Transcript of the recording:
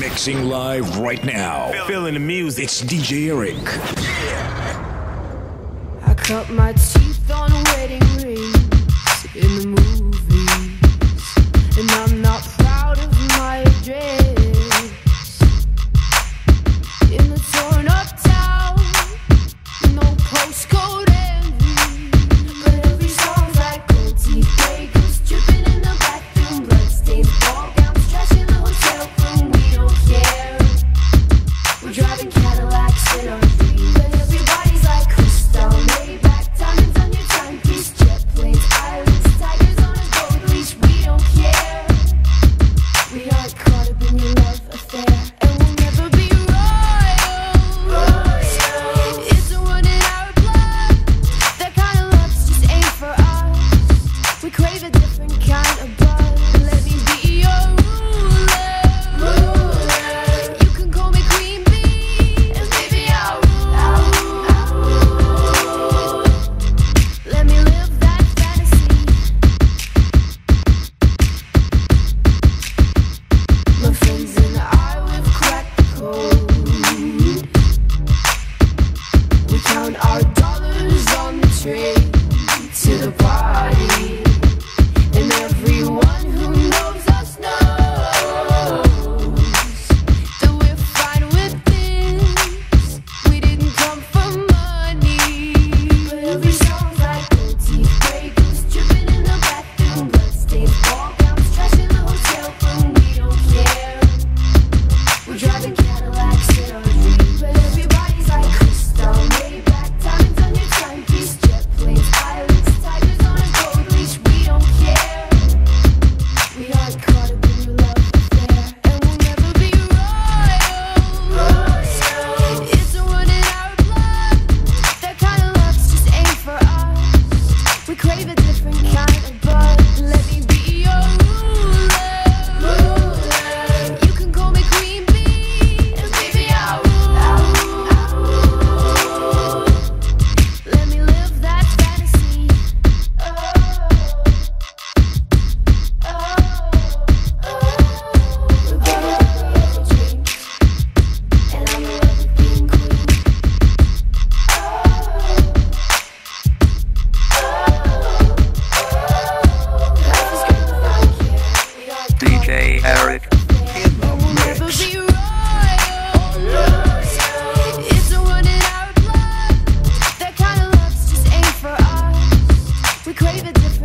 Mixing live right now. Feeling the music. It's DJ Eric. I cut my teeth on wedding rings in the movies, and I'm not count our dollars on the tree. crave it